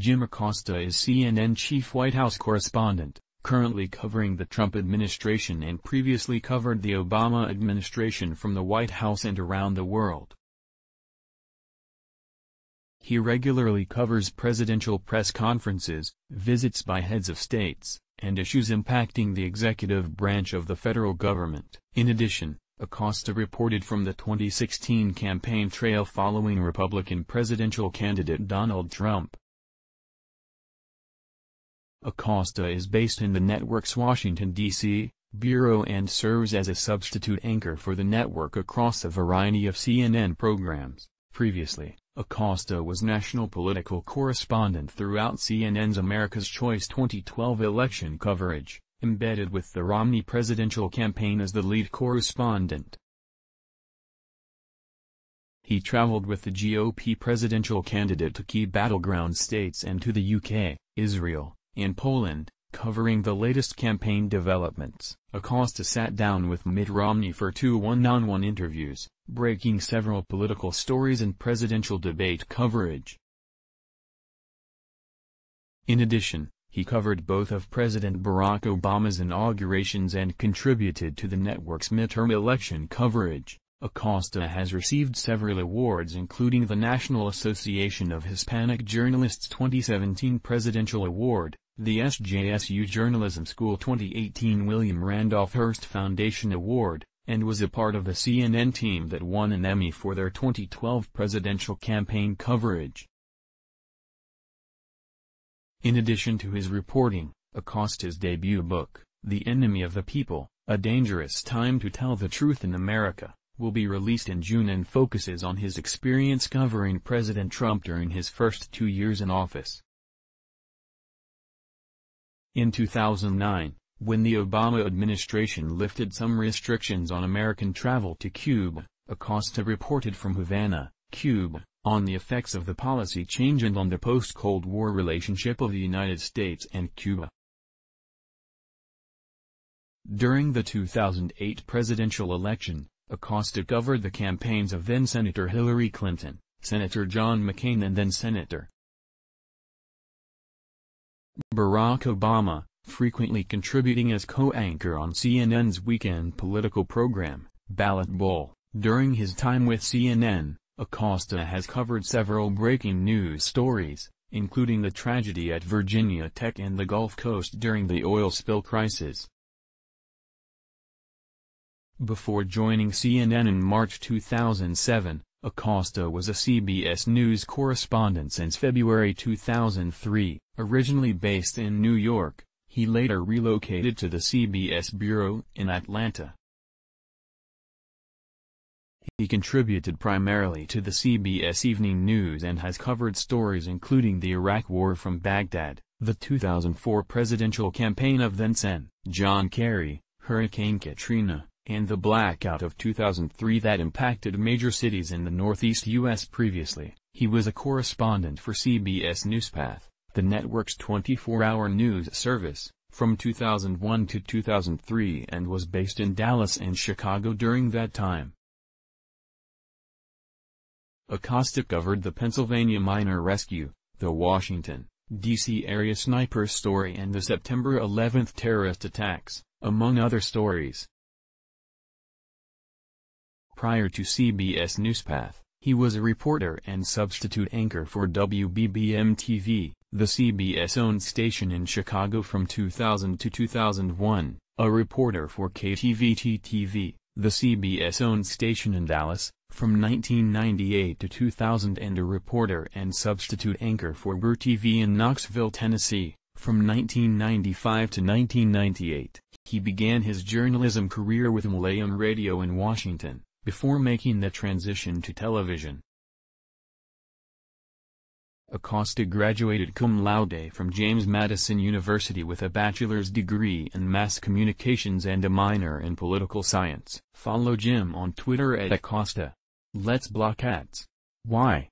Jim Acosta is CNN chief White House correspondent, currently covering the Trump administration and previously covered the Obama administration from the White House and around the world. He regularly covers presidential press conferences, visits by heads of states, and issues impacting the executive branch of the federal government. In addition, Acosta reported from the 2016 campaign trail following Republican presidential candidate Donald Trump. Acosta is based in the network's Washington, D.C., bureau and serves as a substitute anchor for the network across a variety of CNN programs. Previously, Acosta was national political correspondent throughout CNN's America's Choice 2012 election coverage, embedded with the Romney presidential campaign as the lead correspondent. He traveled with the GOP presidential candidate to key battleground states and to the UK, Israel, in Poland, covering the latest campaign developments. Acosta sat down with Mitt Romney for two one-on-one interviews, breaking several political stories and presidential debate coverage. In addition, he covered both of President Barack Obama's inaugurations and contributed to the network's midterm election coverage. Acosta has received several awards including the National Association of Hispanic Journalists 2017 Presidential Award, the SJSU Journalism School 2018 William Randolph Hearst Foundation Award, and was a part of the CNN team that won an Emmy for their 2012 presidential campaign coverage. In addition to his reporting, Acosta's debut book, The Enemy of the People, A Dangerous Time to Tell the Truth in America, will be released in June and focuses on his experience covering President Trump during his first two years in office. In 2009, when the Obama administration lifted some restrictions on American travel to Cuba, Acosta reported from Havana, Cuba, on the effects of the policy change and on the post-Cold War relationship of the United States and Cuba. During the 2008 presidential election, Acosta covered the campaigns of then-Senator Hillary Clinton, Senator John McCain and then-Senator Barack Obama, frequently contributing as co-anchor on CNN's weekend political program, Ballot Bowl. During his time with CNN, Acosta has covered several breaking news stories, including the tragedy at Virginia Tech and the Gulf Coast during the oil spill crisis. Before joining CNN in March 2007, Acosta was a CBS News correspondent since February 2003. Originally based in New York, he later relocated to the CBS Bureau in Atlanta. He contributed primarily to the CBS Evening News and has covered stories including the Iraq War from Baghdad, the 2004 presidential campaign of then-Sen. John Kerry, Hurricane Katrina, and the blackout of 2003 that impacted major cities in the Northeast U.S. Previously, he was a correspondent for CBS NewsPath the network's 24-hour news service, from 2001 to 2003 and was based in Dallas and Chicago during that time. Acosta covered the Pennsylvania miner rescue, the Washington, D.C. area sniper story and the September 11 terrorist attacks, among other stories. Prior to CBS NewsPath, he was a reporter and substitute anchor for WBBM-TV, the CBS-owned station in Chicago from 2000 to 2001, a reporter for KTVT-TV, the CBS-owned station in Dallas, from 1998 to 2000 and a reporter and substitute anchor for WUR TV in Knoxville, Tennessee, from 1995 to 1998. He began his journalism career with Malayan Radio in Washington, before making the transition to television. Acosta graduated cum laude from James Madison University with a bachelor's degree in mass communications and a minor in political science. Follow Jim on Twitter at Acosta. Let's block ads. Why?